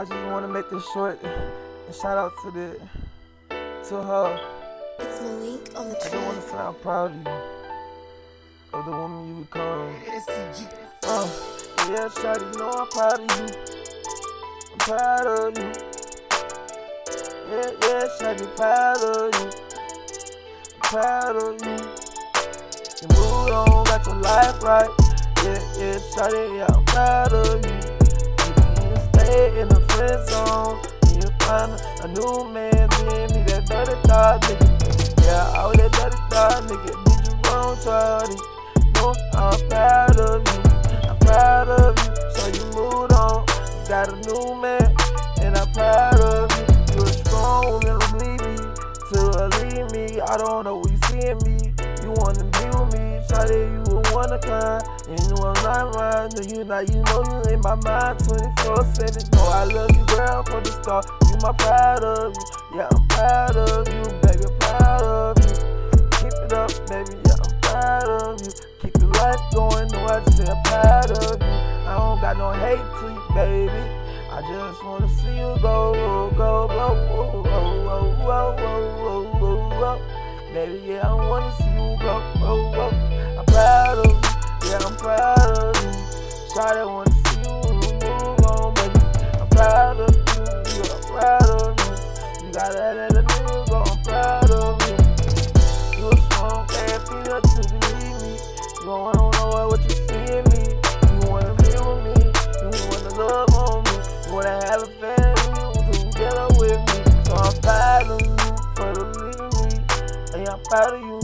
I just want to make this short and shout out to the to her. It's Malik on the I just track. want to say I'm proud of you, of the woman you become. Uh, yeah, shawty, you know I'm proud of you. I'm proud of you. Yeah, yeah, shawty, proud of you. I'm proud of you. You moved on, got your life right. Yeah, yeah, shawty, yeah, I'm proud of you. The friend zone. You find a new man, being me that dirty thought, nigga. Yeah, I was that dirty thought, nigga. Did you wrong, shawty? No, I'm proud of you. I'm proud of you. So you moved on. Got a new man, and I'm proud of you. You're strong woman, believe me. To leave me, I don't know what you seeing me. You wanna be with me, Shawty, you kind. And you are not mine, no, you not, you know you in my mind 24 7. No, I love you, girl, from the start. You my proud of you. Yeah, I'm proud of you, baby, I'm proud of you. Keep it up, baby, yeah, I'm proud of you. Keep your life going, no, I just I'm proud of you. I don't got no hate to you, baby. I just wanna see you go, go, go, whoa, whoa, whoa, whoa, whoa, whoa, whoa. Baby, yeah, I wanna see you go, go, whoa. Shawty wanna see you move on, baby. I'm proud of you, yeah, I'm proud of you. You gotta let a nigga go, I'm proud of you. You a strong ass female to believe me. You don't wanna know what you see in me. You wanna be with me. You wanna love on me. You wanna have a family you together with me. So I'm proud of you for the leaving me. And I'm proud of you